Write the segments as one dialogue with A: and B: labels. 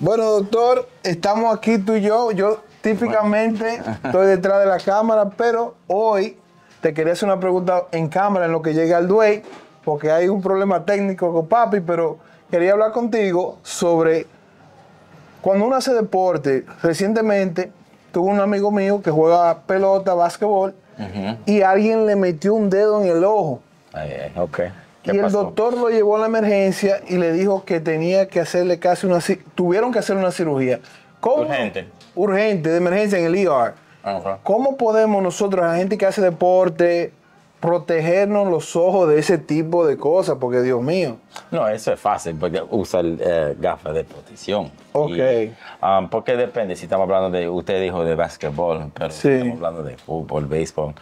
A: Bueno, doctor, estamos aquí tú y yo. Yo típicamente estoy detrás de la cámara, pero hoy te quería hacer una pregunta en cámara en lo que llega al Duey, porque hay un problema técnico con papi, pero quería hablar contigo sobre cuando uno hace deporte. Recientemente tuve un amigo mío que juega pelota, básquetbol, y alguien le metió un dedo en el ojo.
B: Ay, ok.
A: Y el doctor lo llevó a la emergencia y le dijo que tenía que hacerle casi una tuvieron que hacer una cirugía. ¿Cómo?
B: Urgente.
A: Urgente, de emergencia en el ER. ¿Cómo podemos nosotros, la gente que hace deporte, protegernos los ojos de ese tipo de cosas? Porque Dios mío.
B: No, eso es fácil, porque usa eh, gafas de protección.
A: Ok.
B: Y, um, porque depende, si estamos hablando de, usted dijo de básquetbol, pero
A: Sí.
B: estamos hablando de fútbol, béisbol,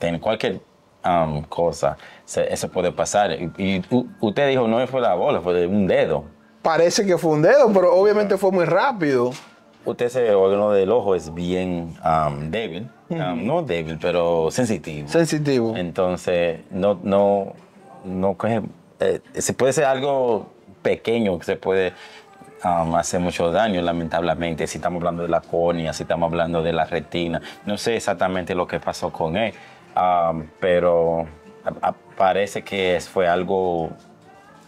B: en cualquier um, cosa, se- eso puede pasar. Y, y u- usted dijo, no fue la bola, fue un dedo.
A: Parece que fue un dedo, pero obviamente fue muy rápido.
B: Usted ese órgano del ojo es bien um, débil, um, no débil, pero sensitivo.
A: Sensitivo.
B: Entonces, no, no, no coge, eh, se puede ser algo pequeño que se puede um, hacer mucho daño, lamentablemente. Si estamos hablando de la córnea, si estamos hablando de la retina, no sé exactamente lo que pasó con él, um, pero a- a- parece que fue algo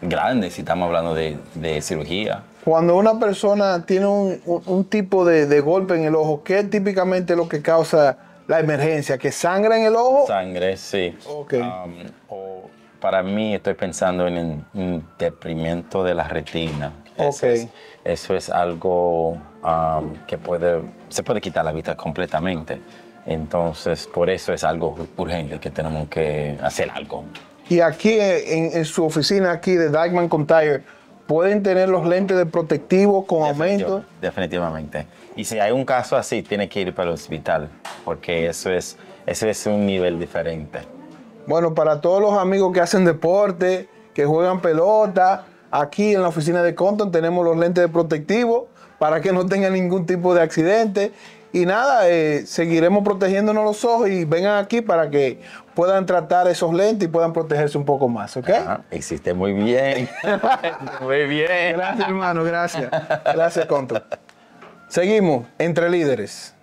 B: grande si estamos hablando de, de cirugía.
A: Cuando una persona tiene un, tipo de, de golpe en el ojo, ¿qué es típicamente lo que causa la emergencia? ¿Que sangra en el ojo?
B: Sangre, sí.
A: Ok.
B: Um, o para mí estoy pensando en un, deprimento de la retina. Eso,
A: Ok.
B: es, eso es algo um, que puede, se puede quitar la vista completamente. Entonces, por eso es algo urgente que tenemos que hacer algo.
A: Y aquí en, en su oficina aquí de Dykeman con Tire, pueden tener los lentes de protectivo con aumento.
B: Definitivamente. Y si hay un caso así, tiene que ir para el hospital, porque eso es, eso es un nivel diferente.
A: Bueno, para todos los amigos que hacen deporte, que juegan pelota, aquí en la oficina de Compton tenemos los lentes de protectivo para que no tengan ningún tipo de accidente. Y nada, eh, seguiremos protegiéndonos los ojos y vengan aquí para que puedan tratar esos lentes y puedan protegerse un poco más, ¿ok?
B: Ajá, Existe muy bien. muy bien.
A: Gracias, hermano, gracias. Gracias, Compton. Seguimos, entre líderes.